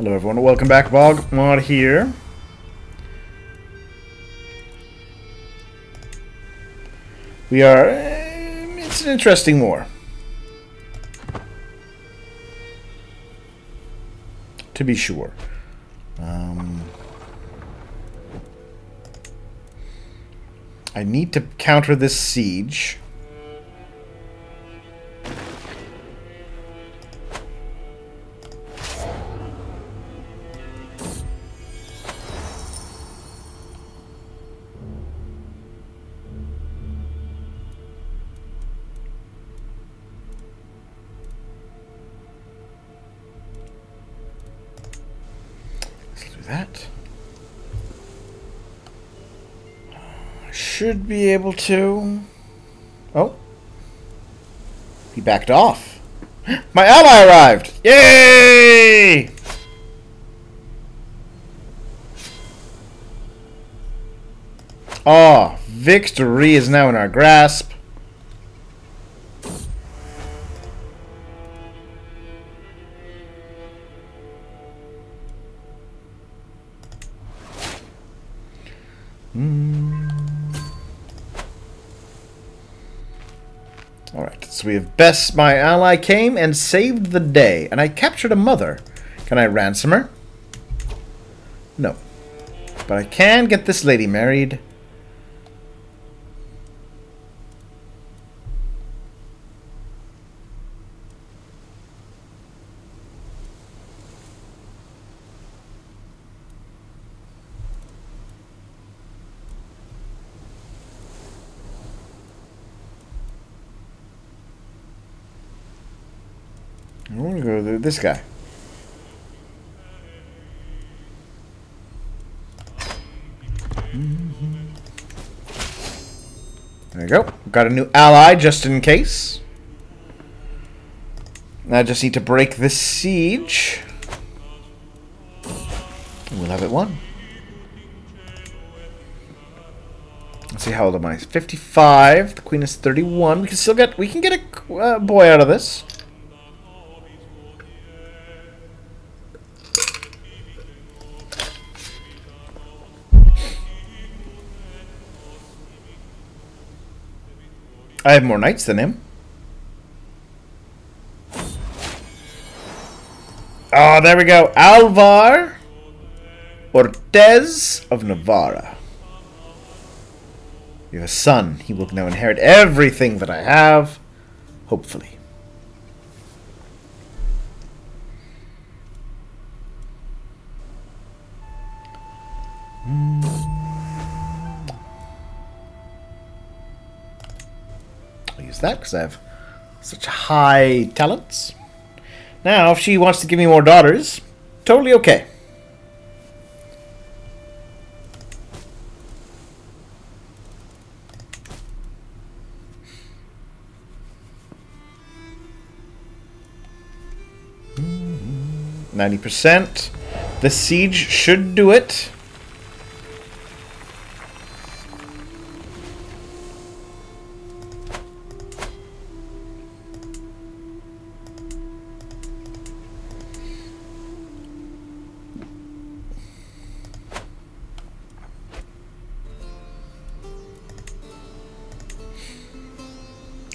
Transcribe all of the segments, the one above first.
Hello everyone, welcome back, Bog here. We are... Uh, it's an interesting war. To be sure. Um, I need to counter this siege. Be able to... Oh. He backed off. My ally arrived! Yay! Oh, victory is now in our grasp. Hmm. Alright, so we have Bess, my ally, came and saved the day, and I captured a mother. Can I ransom her? No. But I can get this lady married. Go to this guy. There you go. Got a new ally just in case. Now I just need to break this siege. We'll have it won. Let's see, how old am I? 55. The queen is 31. We can still get, we can get a uh, boy out of this. I have more knights than him. Oh, there we go. Alvar Ortez of Navarra. You have a son. He will now inherit everything that I have. Hopefully. I'll use that because I have such high talents. Now, if she wants to give me more daughters, totally okay. Ninety percent. The siege should do it.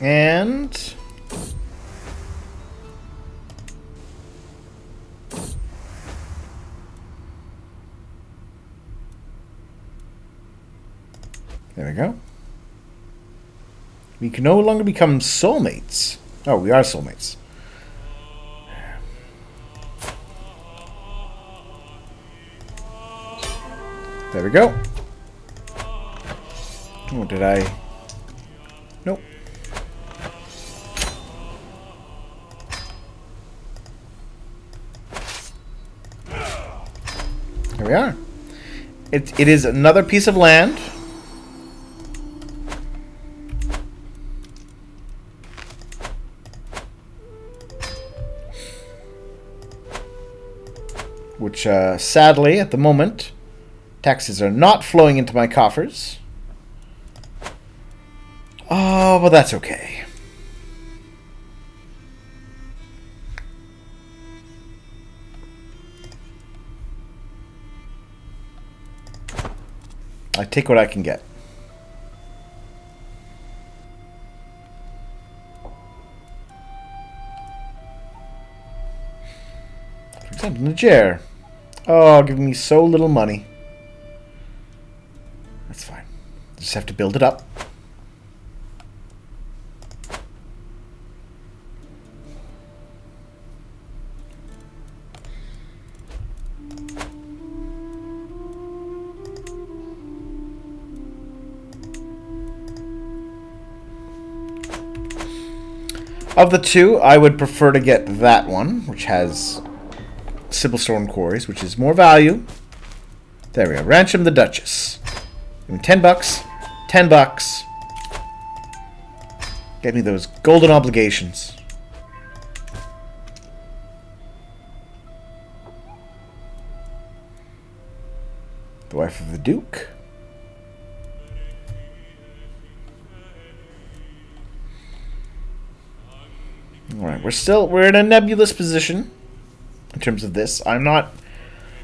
And there we go. We can no longer become soulmates. Oh, we are soulmates. There we go. Oh, did I? Here we are. It, it is another piece of land. Which, uh, sadly, at the moment, taxes are not flowing into my coffers. Oh, but that's okay. I take what I can get. For example, Niger. Oh, giving me so little money. That's fine. Just have to build it up. Of the two, I would prefer to get that one, which has Stone Quarries, which is more value. There we go. Ransom the Duchess. Ten bucks. Ten bucks. Get me those golden obligations. The wife of the Duke. Alright, we're still we're in a nebulous position in terms of this. I'm not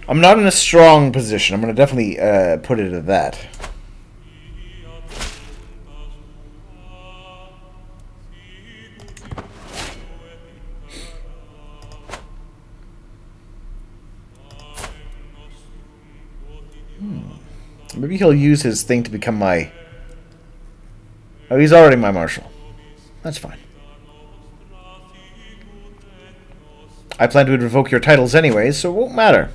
I'm not in a strong position. I'm gonna definitely uh, put it at that. Hmm. Maybe he'll use his thing to become my... Oh, he's already my marshal. That's fine. I plan to revoke your titles anyways, so it won't matter.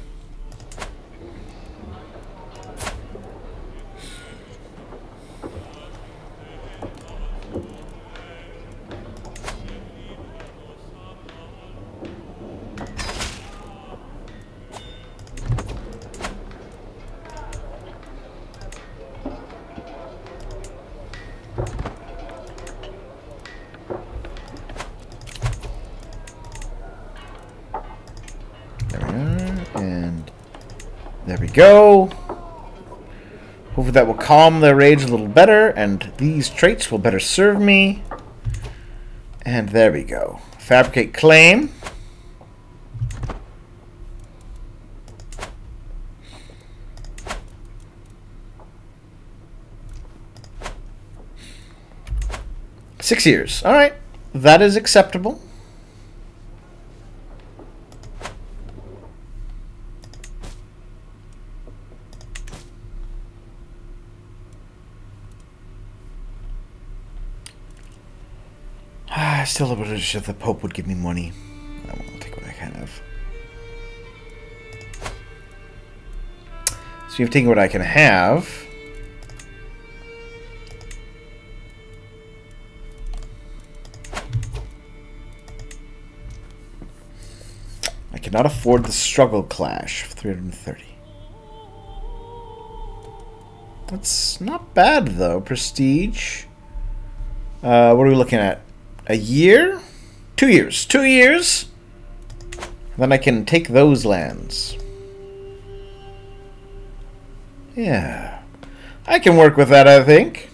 Go. Hopefully that will calm their rage a little better, and these traits will better serve me. And there we go. Fabricate claim. Six years. All right. That is acceptable. still a wish that the Pope would give me money. I will take what I can have. So you've taken what I can have. I cannot afford the struggle clash of 330. That's not bad though. Prestige. Uh, what are we looking at? a year? Two years. Two years? Then I can take those lands. Yeah. I can work with that, I think.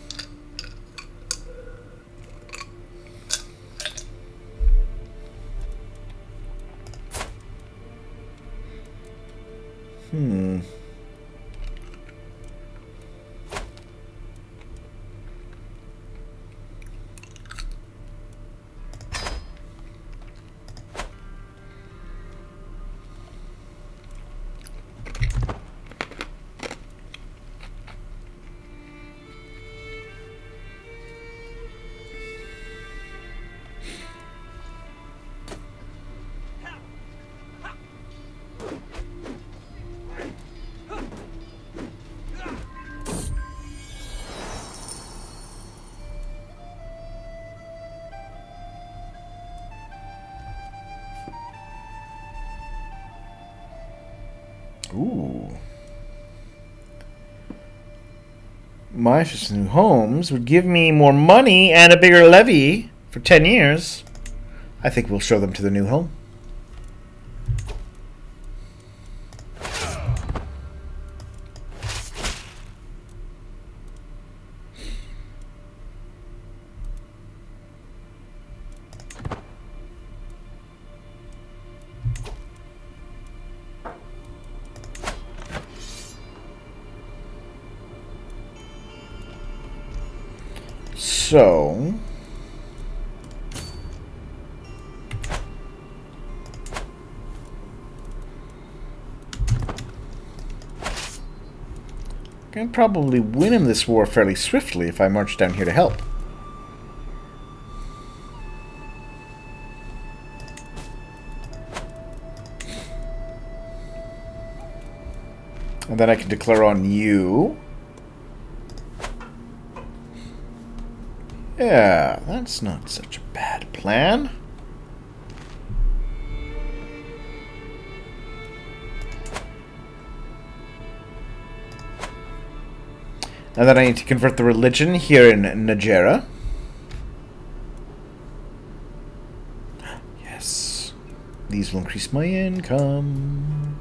My new homes would give me more money and a bigger levy for 10 years. I think we'll show them to the new home. So... I can probably win in this war fairly swiftly if I march down here to help. And then I can declare on you. Yeah, that's not such a bad plan. Now then I need to convert the religion here in Najera. Yes. These will increase my income.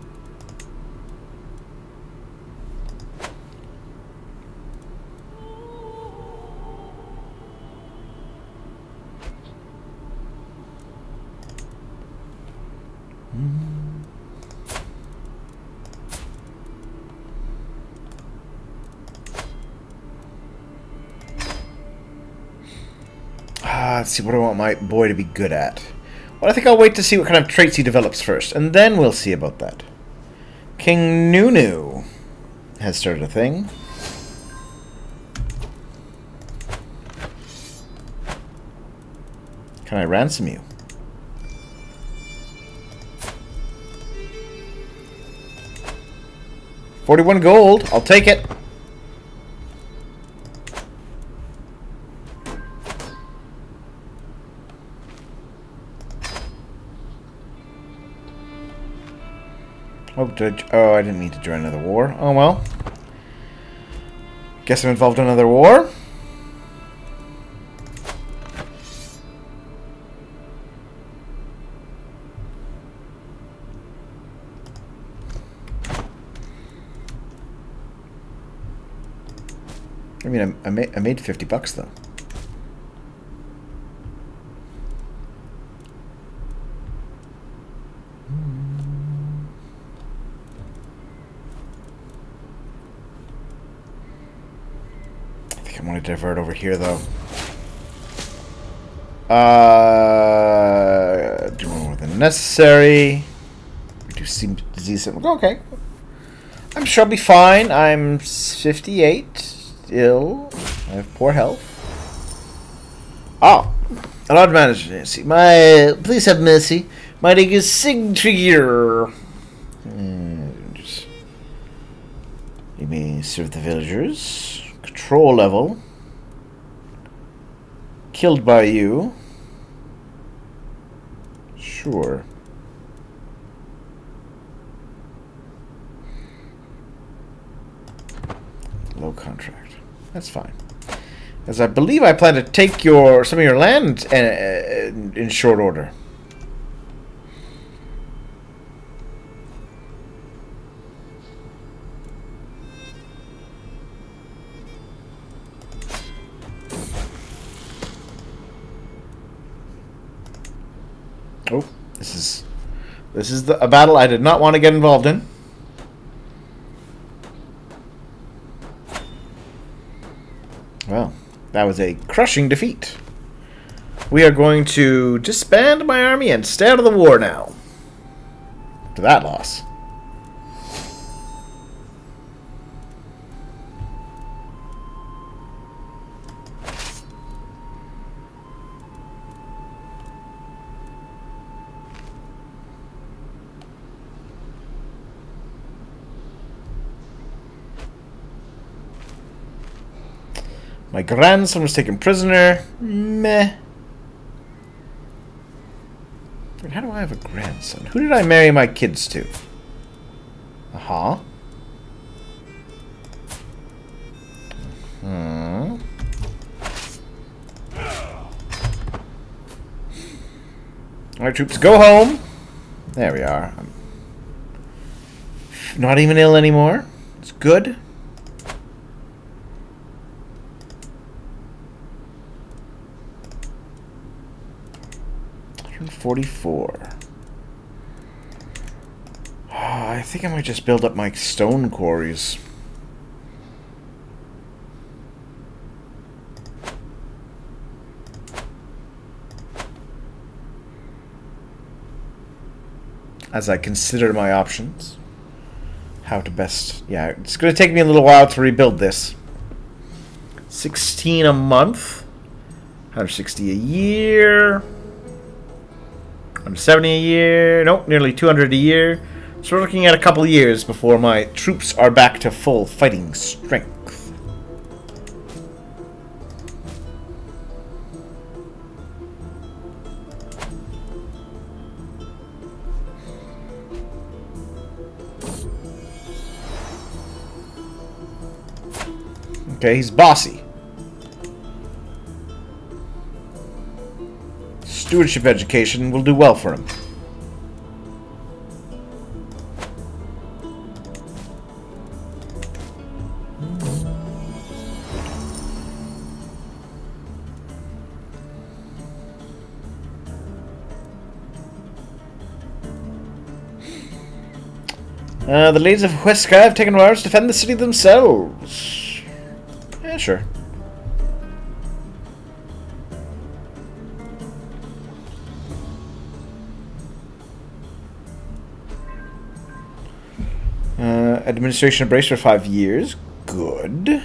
Let's see what I want my boy to be good at. Well, I think I'll wait to see what kind of traits he develops first, and then we'll see about that. King Nunu has started a thing. Can I ransom you? Forty-one gold. I'll take it. Did I, oh, I didn't mean to join another war. Oh, well. Guess I'm involved in another war. I mean, I, I, I made 50 bucks, though. to divert over here, though. Uh, do more than necessary. Reduce disease. Okay. I'm sure I'll be fine. I'm 58. Ill. I have poor health. Oh. A large manager. My, please have mercy. My name is Sigtryggr. Hmm, you may serve the villagers. Control level killed by you. Sure. Low contract. That's fine. As I believe I plan to take your some of your land uh, uh in short order. This is the, a battle I did not want to get involved in. Well, that was a crushing defeat. We are going to disband my army and stay out of the war now. To that loss. My grandson was taken prisoner. Meh. How do I have a grandson? Who did I marry my kids to? Uh-huh. Hmm. Our troops go home. There we are. I'm not even ill anymore. It's good. 44. Oh, I think I might just build up my stone quarries. As I consider my options. How to best... Yeah, it's going to take me a little while to rebuild this. 16 a month. 160 a year. 170 a year. Nope, nearly 200 a year. So we're looking at a couple years before my troops are back to full fighting strength. Okay, he's bossy. Stewardship education will do well for him. Uh, the ladies of Huesca have taken orders to defend the city themselves. Yeah, sure. Administration brace for five years. Good.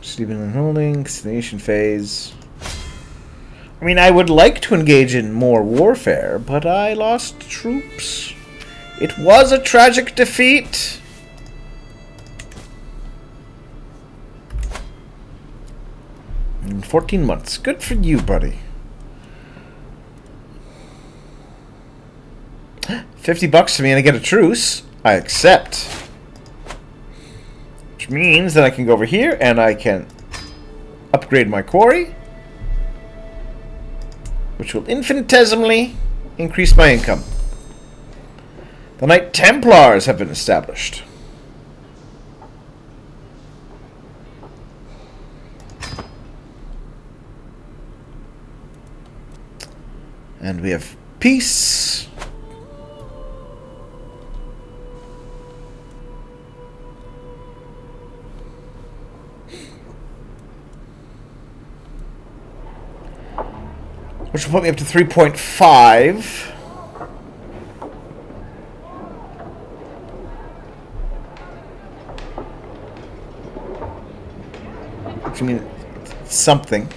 Stephen and Holding, destination phase. I mean, I would like to engage in more warfare, but I lost troops. It was a tragic defeat. In 14 months. Good for you, buddy. 50 bucks to me and I get a truce. I accept. Which means that I can go over here and I can upgrade my quarry. Which will infinitesimally increase my income. The Knight Templars have been established. And we have peace. Which will put me up to 3.5. I mean, something.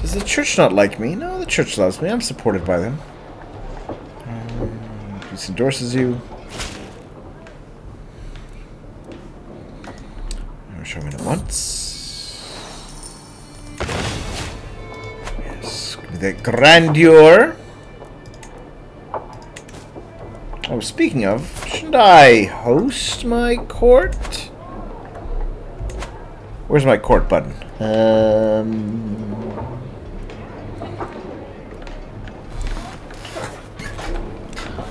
Does the church not like me? No, the church loves me. I'm supported by them. Um, endorses you. The grandeur. Oh, speaking of, shouldn't I host my court? Where's my court button? Um...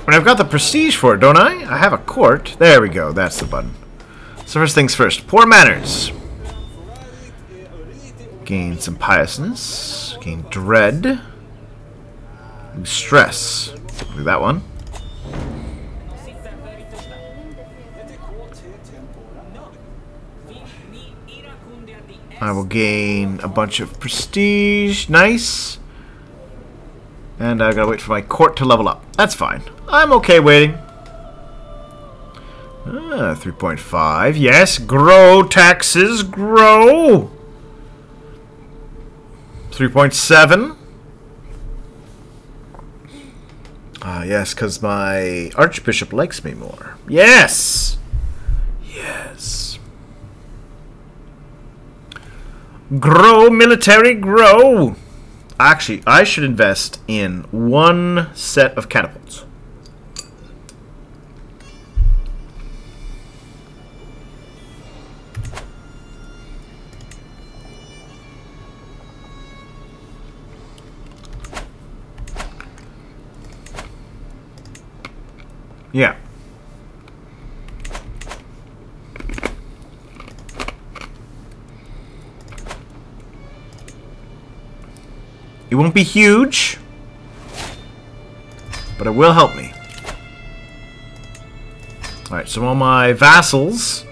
When I've got the prestige for it, don't I? I have a court. There we go. That's the button. So first things first. Poor manners. Gain some piousness. Gain dread. Stress. Do that one. I will gain a bunch of prestige. Nice. And I gotta wait for my court to level up. That's fine. I'm okay waiting. Ah, 3.5. Yes, grow taxes, grow. 3.7. Ah, yes, because my archbishop likes me more. Yes! Yes. Grow, military, grow! Actually, I should invest in one set of catapults. Yeah. It won't be huge, but it will help me. Alright, so all my vassals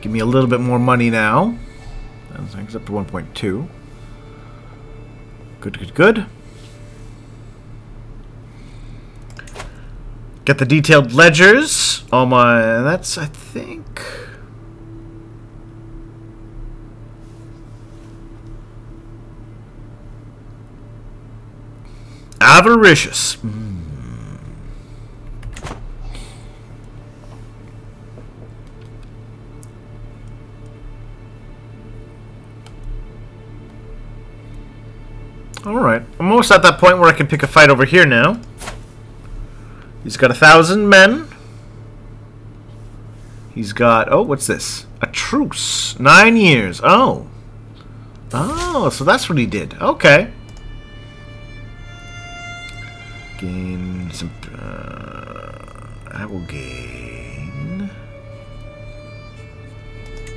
give me a little bit more money now. That brings up to 1.2. Good, good, good. Get the detailed ledgers. Oh my, that's, I think... Avaricious. Mm. Alright. I'm almost at that point where I can pick a fight over here now. He's got a thousand men. He's got... Oh, what's this? A truce. Nine years. Oh. Oh, so that's what he did. Okay. Gain some... Uh, I will gain...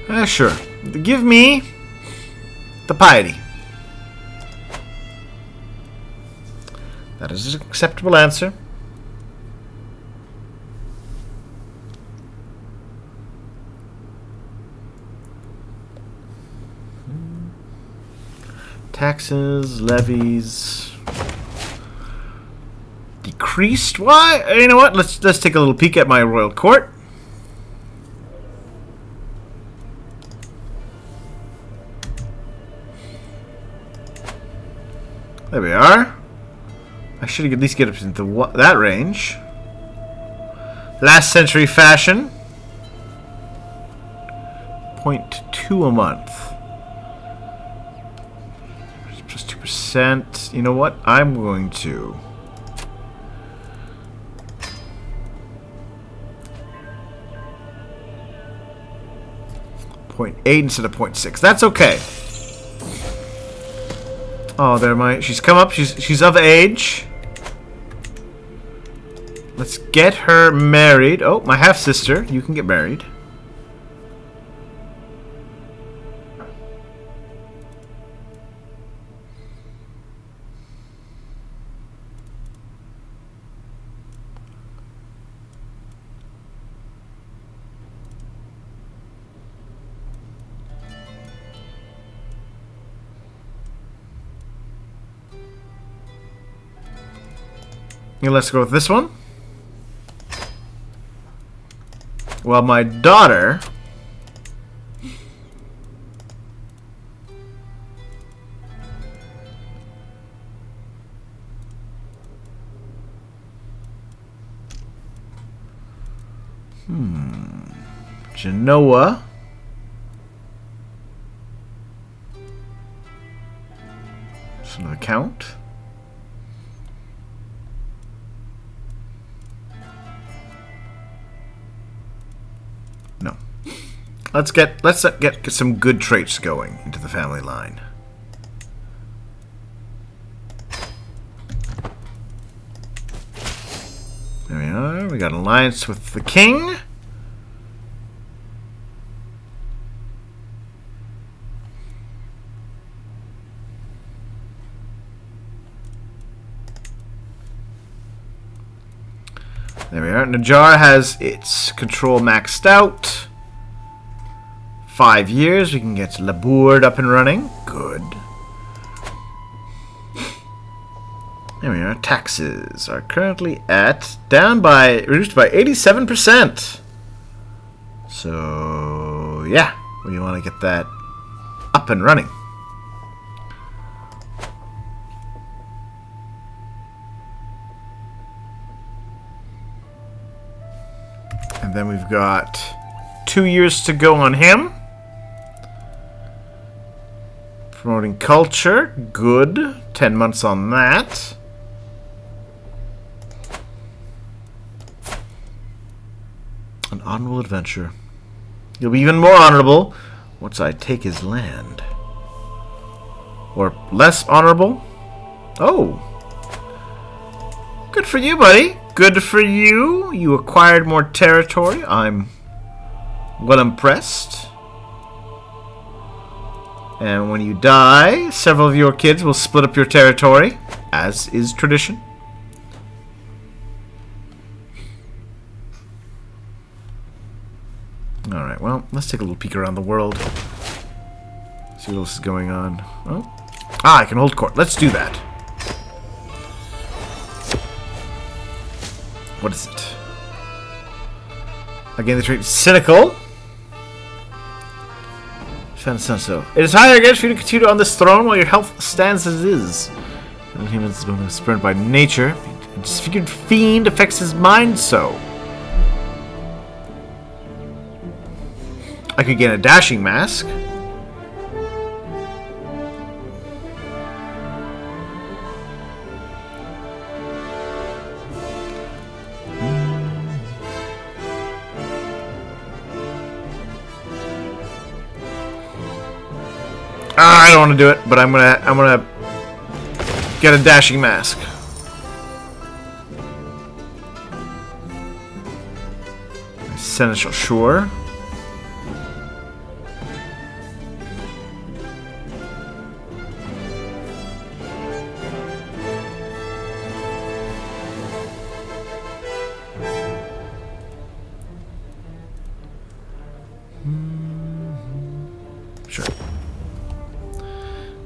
Ah, sure. Give me the piety. That is an acceptable answer. Taxes, levies, decreased. Why? Uh, you know what? Let's let's take a little peek at my royal court. There we are. I should at least get up into that range. Last century fashion. 0.2 a month. Plus 2%. You know what? I'm going to... Point 0.8 instead of point 0.6. That's okay. Oh, there my she's come up. She's she's of age. Let's get her married. Oh, my half-sister. You can get married. Let's go with this one. Well, my daughter... Hmm. Genoa. Some account. Let's get let's get some good traits going into the family line. There we are. We got an alliance with the king. There we are. Najera has its control maxed out five years. We can get Labourd up and running. Good. There we are. Taxes are currently at down by reduced by 87%. So yeah, we want to get that up and running. And then we've got two years to go on him. Promoting culture. Good. Ten months on that. An honorable adventure. You'll be even more honorable once I take his land. Or less honorable? Oh. Good for you, buddy. Good for you. You acquired more territory. I'm well impressed. And when you die, several of your kids will split up your territory, as is tradition. Alright, well, let's take a little peek around the world. See what else is going on. Oh, Ah, I can hold court. Let's do that. What is it? Again, the trait cynical. So. It is higher against for you to continue on this throne while your health stands as it is. And humans have been spurned by nature. A disfigured fiend affects his mind so. I could get a dashing mask. Don't want to do it, but I'm gonna I'm gonna get a dashing mask. Seneschal, sure. Hmm,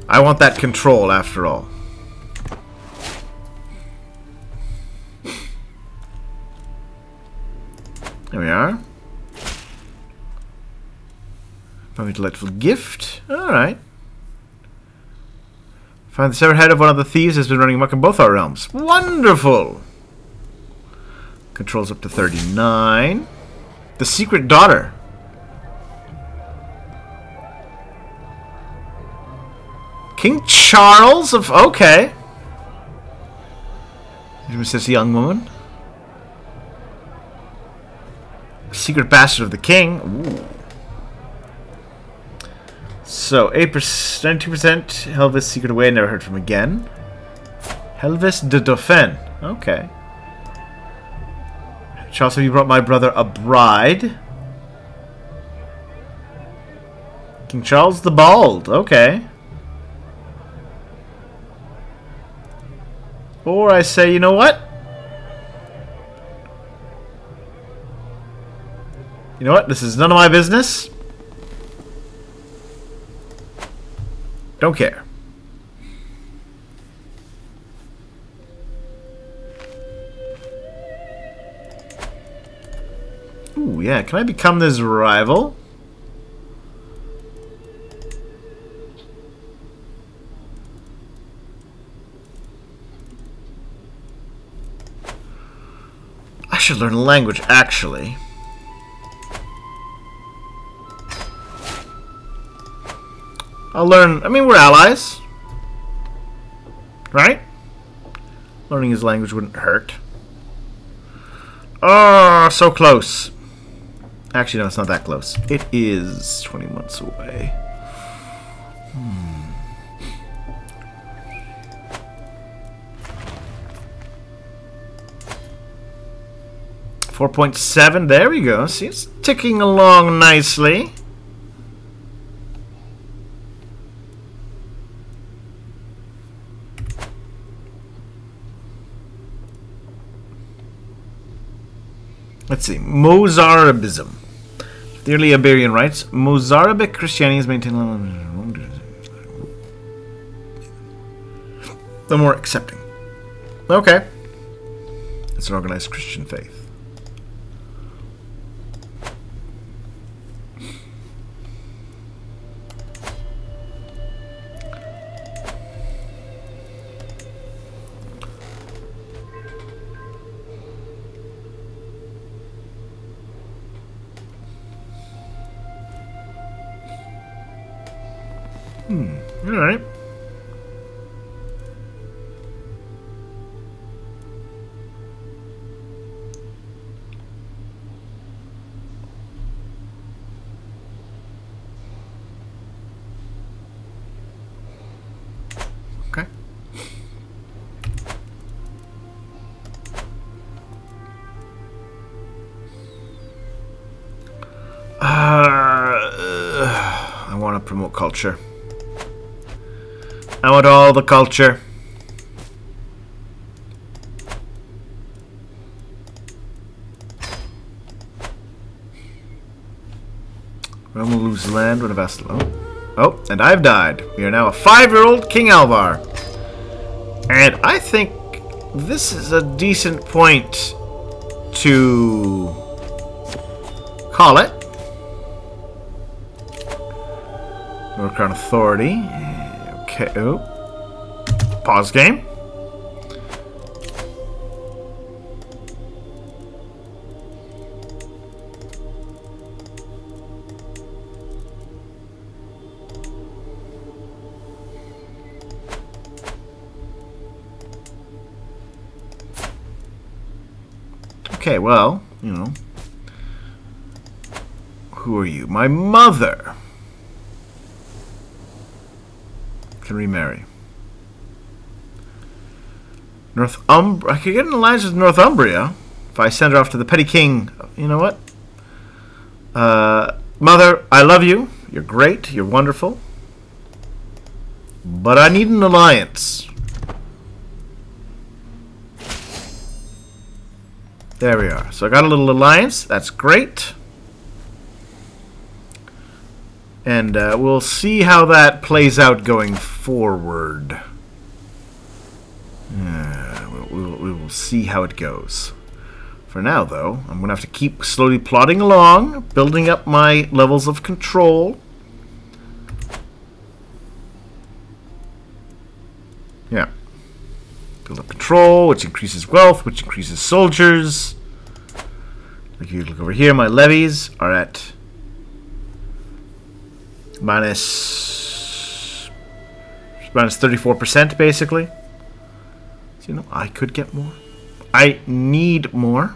I want that control after all. There we are. Very delightful gift. Alright. Find the severed head of one of the thieves has been running amok in both our realms. Wonderful! Controls up to 39. The secret daughter. King Charles of... Okay. This a young woman? Secret bastard of the king. Ooh. So, 8%, 92% Helvis secret away, never heard from again. Helvis de Dauphin. Okay. Charles, have you brought my brother a bride? King Charles the Bald. Okay. Or I say, you know what? You know what? This is none of my business. Don't care. Ooh, yeah. Can I become this rival? Should learn a language, actually. I'll learn... I mean, we're allies. Right? Learning his language wouldn't hurt. Oh, so close. Actually, no, it's not that close. It is 20 months away. Hmm. 4.7, there we go. See, it's ticking along nicely. Let's see. Mozarabism. The early Iberian rites. Mozarabic Christianity is maintained the more accepting. Okay. It's an organized Christian faith. Hmm. Alright. Okay. Uh, I want to promote culture. I all the culture. Rome will lose land when a vassal. Oh. Oh, and I've died. We are now a five-year-old King Alvar. And I think this is a decent point to call it. North Crown Authority. Okay. Oh. Pause game. Okay, well, you know. Who are you? My mother. Can remarry. Northumbria. I could get an alliance with Northumbria if I send her off to the petty king. You know what? Uh, mother, I love you. You're great. You're wonderful. But I need an alliance. There we are. So I got a little alliance. That's great. And uh, we'll see how that plays out going forward. Uh, we'll, we'll, we will see how it goes. For now, though, I'm going to have to keep slowly plodding along, building up my levels of control. Yeah. Build up control, which increases wealth, which increases soldiers. Like you look over here, my levies are at minus minus 34% basically. So, you know, I could get more. I need more.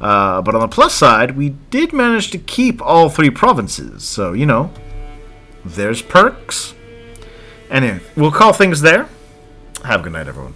Uh, but on the plus side, we did manage to keep all three provinces. So, you know, there's perks. Anyway, we'll call things there. Have a good night, everyone.